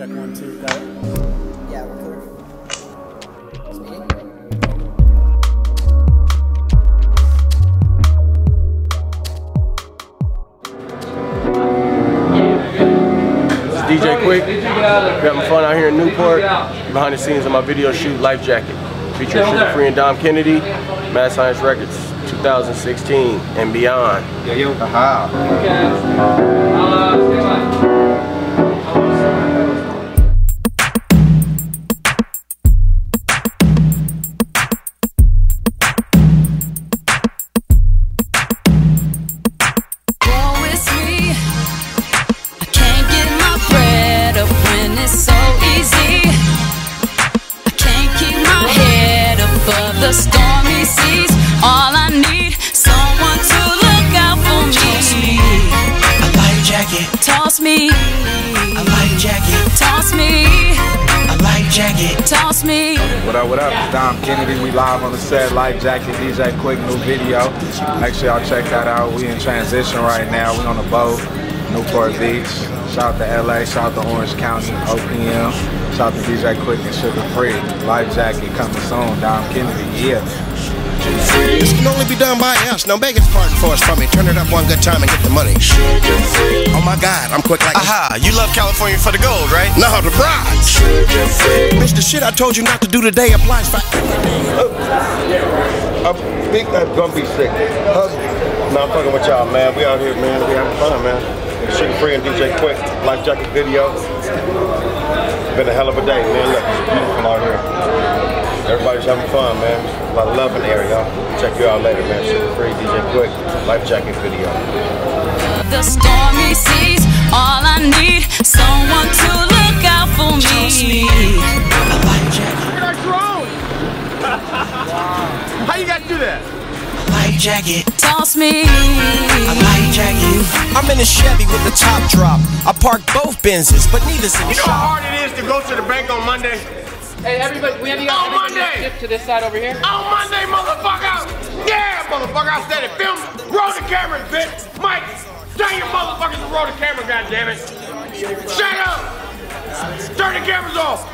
Check one, two, got it. Yeah, we're clear. This DJ Quik. We're having fun out here in Newport. Behind the scenes of my video shoot, Life Jacket. Featuring Suga Free and Dom Kennedy, Mad Science Records, 2016 and beyond. Yeah, yo. Roll What up, what up? It's Dom Kennedy. We live on the set, Life Jacket, DJ Quik, new video. Make sure y'all check that out. We in transition right now. We on the boat, Newport Beach. Shout out to LA, shout out to Orange County, OPM. Shout out to DJ Quik and Suga Free. Life Jacket coming soon. Dom Kennedy, yeah. This can only be done by us. Now beg his pardon for us from me. Turn it up one good time and get the money. Oh my God, I'm quick like Aha, you love California for the gold, right? No, the prize. Bitch, the shit I told you not to do today applies for I'm uh, big, I'm gonna be sick. Uh, Hug. No, I'm fucking with y'all, man. We out here, man. We having fun, man. Suga Free and DJ Quik, Life Jacket video. Been a hell of a day, man. Look, it's beautiful out here. Everybody's having fun, man. A lot of love in the air, y'all. Check you out later, man. Suga Free, DJ Quik, Life Jacket video. The stormy seas. All I need, someone to look out for me. A life jacket, How you guys do that? a life jacket, Toss me. a life jacket. I'm in a Chevy with the top drop. I parked both Benzes, but neither's in the You know how hard it is to go to the bank on Monday? Hey, everybody, we have you On Monday! To this side over here. On Monday, motherfucker! Yeah, motherfucker, I said it. Film, roll the cameras, bitch. Mike, tell your motherfuckers to roll the camera, goddammit. Shut up! Turn the cameras off!